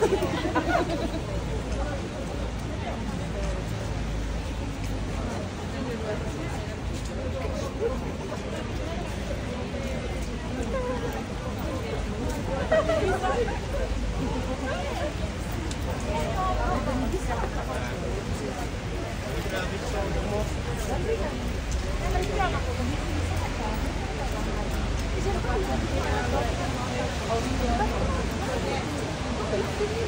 cán bộ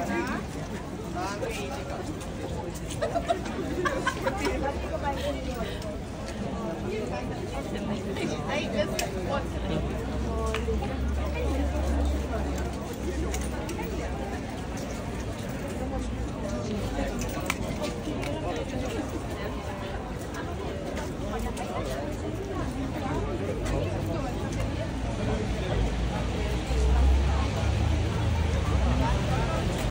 はい、